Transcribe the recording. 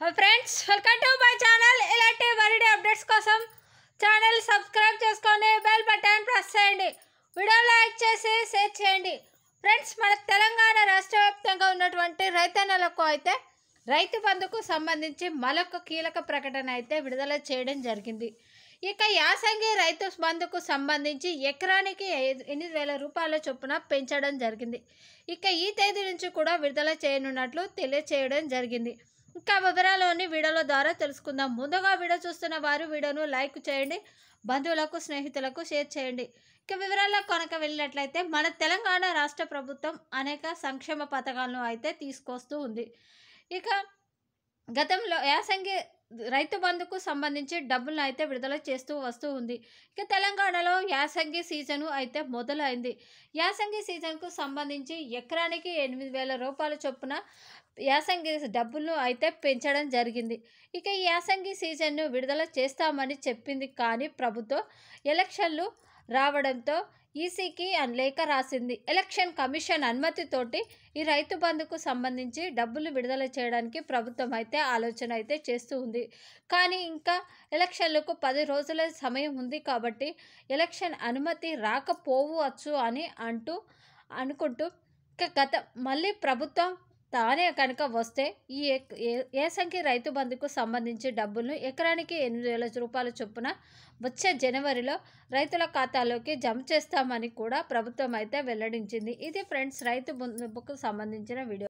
Friends welcome to my channel ఇలాంటి మరిన్ని updates కోసం ఛానల్ సబ్స్క్రైబ్ చేసుకొని బెల్ బటన్ ప్రెస్ చేయండి. వీడియో లైక్ చేసి షేర్ చేయండి. ఫ్రెండ్స్ మన తెలంగాణ రాష్ట్ర వ్యాప్తంగా ఉన్నటువంటి రైతన్నలకు అయితే రైతు బంధుకు సంబంధించి మరొక కీలక ప్రకటన అయితే విడుదల చేయడం జరిగింది. ఇక యాసంగి రైతు బంధుకు సంబంధించి ఎకరానికి ఎనిమిది వేల రూపాయల చొప్పున పెంచడం జరిగింది. ఇక ఈ తేదీ నుంచి కూడా విడుదల చేయనున్నట్లు తెలియచేయడం జరిగింది. ఇంకా వివరాలని వీడియోల ద్వారా తెలుసుకుందాం. ముందుగా వీడియో చూస్తున్న వారు వీడియోను లైక్ చేయండి బంధువులకు స్నేహితులకు షేర్ చేయండి. ఇక వివరాల్లో కొనక వెళ్ళినట్లయితే మన తెలంగాణ రాష్ట్ర ప్రభుత్వం అనేక సంక్షేమ పథకాలను అయితే తీసుకొస్తూ ఉంది. ఇక గతంలో యాసంగి రైతు బంధుకు సంబంధించి డబ్బులను అయితే విడుదల చేస్తూ వస్తూ ఉంది. ఇక తెలంగాణలో యాసంగి సీజను అయితే మొదలైంది. యాసంగి సీజన్కు సంబంధించి ఎకరానికి ఎనిమిది వేల రూపాయల చొప్పున యాసంగి డబ్బులను అయితే పెంచడం జరిగింది. ఇక ఈ యాసంగి సీజన్ను విడుదల చేస్తామని చెప్పింది కానీ ప్రభుత్వం ఎలక్షన్లు రావడంతో ఈసీకి లేఖ రాసింది. ఎలక్షన్ కమిషన్ అనుమతితోటి ఈ రైతు బంధుకు సంబంధించి డబ్బులు విడుదల చేయడానికి ప్రభుత్వం అయితే ఆలోచన అయితే చేస్తూ ఉంది. కానీ ఇంకా ఎలక్షన్లకు పది రోజుల సమయం ఉంది కాబట్టి ఎలక్షన్ అనుమతి రాకపోవచ్చు అని అంటూ అనుకుంటూ ఇక గత మళ్ళీ ప్రభుత్వం తానే కనుక వస్తే ఈ ఏ- సంఖ్య రైతు బంధుకు సంబంధించి డబ్బులను ఎకరానికి ఎనిమిది వేల రూపాయల చొప్పున వచ్చే జనవరిలో రైతుల ఖాతాలోకి జమ చేస్తామని కూడా ప్రభుత్వం అయితే వెల్లడించింది. ఇది ఫ్రెండ్స్ రైతు బంధుకు సంబంధించిన వీడియో.